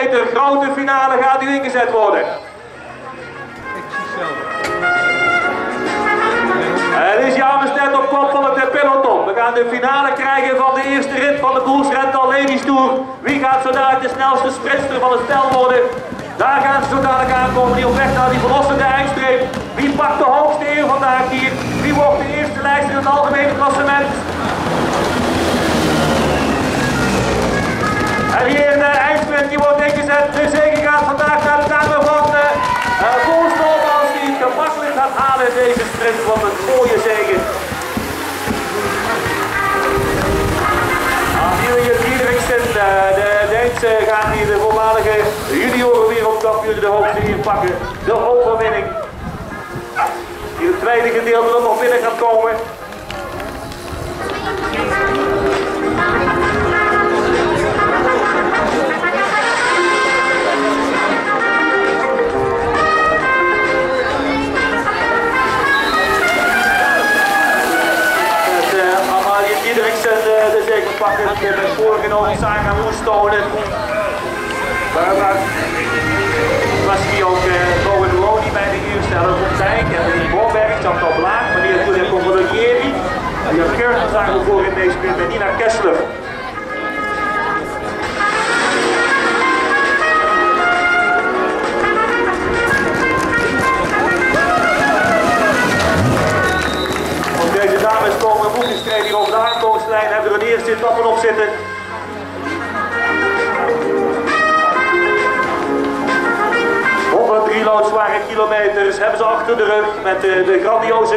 meter grote finale gaat u ingezet worden. Het is James net op kop van het peloton. We gaan de finale krijgen van de eerste rit van de Boersrental Ladies Tour. Wie gaat zo dadelijk de snelste sprinter van het stel worden? Daar gaan ze zo dadelijk aankomen, die op weg naar die verlossende eindstreep. Wie pakt de hoogste eer vandaag hier? Wie wordt de eerste lijst in het algemene klassement? In deze sprint. Wat een mooie zege. Amelia Diederiksen, uh, de Deense, gaan hier de voormalige junioren wereldkampioen de hoogste hier pakken. De overwinning. Die het tweede gedeelte nog binnen gaat komen. De pakken met voorgenomen Saga Moestonen. Was hij ook Bowen Roni bij de eerste helft op tijd. En in Borberg, Chantal Blaak, meneer toen komt Vologieri. Die had Keurten zagen voor in deze sprint met Nina Kessler. Deze dames komen boekgeschreven hier over de hebben er een eerste etappe op zitten. loodzware kilometers hebben ze achter de rug met de, de grandioze